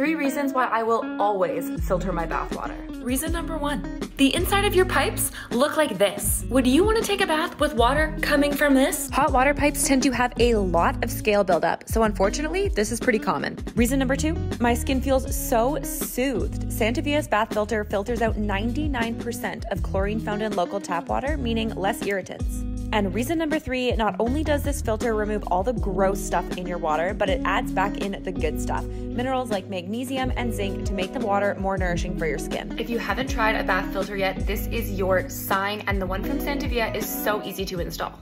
Three reasons why I will always filter my bathwater. Reason number one, the inside of your pipes look like this. Would you want to take a bath with water coming from this? Hot water pipes tend to have a lot of scale buildup, so unfortunately, this is pretty common. Reason number two, my skin feels so soothed. Santevia's bath filter filters out 99% of chlorine found in local tap water, meaning less irritants. And reason number three, not only does this filter remove all the gross stuff in your water, but it adds back in the good stuff minerals like magnesium and zinc to make the water more nourishing for your skin. If you haven't tried a bath filter yet, this is your sign, and the one from Santevia is so easy to install.